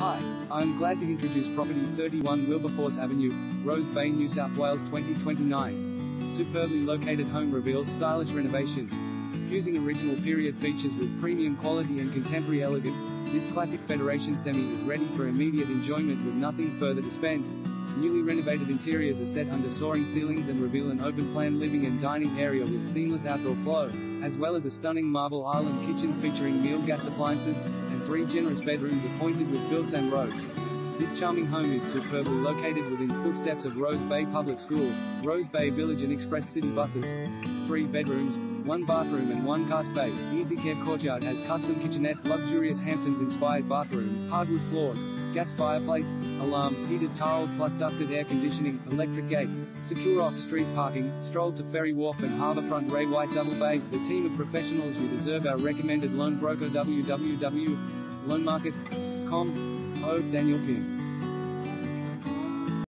Hi, I'm glad to introduce property 31 Wilberforce Avenue, Rose Bay, New South Wales 2029. Superbly located home reveals stylish renovation. Fusing original period features with premium quality and contemporary elegance, this classic Federation semi is ready for immediate enjoyment with nothing further to spend. Newly renovated interiors are set under soaring ceilings and reveal an open-plan living and dining area with seamless outdoor flow, as well as a stunning marble island kitchen featuring Miele gas appliances, and three generous bedrooms appointed with built-in robes. This charming home is superbly located within footsteps of Rose Bay Public School, Rose Bay Village and Express City buses. Three bedrooms, one bathroom and one car space. Easy Care Courtyard has custom kitchenette, luxurious Hamptons-inspired bathroom, hardwood floors, gas fireplace, alarm, heated tiles plus ducted air conditioning, electric gate, secure off-street parking, stroll to Ferry Wharf and harbourfront Ray White Double Bay. The team of professionals you deserve our recommended loan broker www.loanmarket.com. Oh, Daniel King.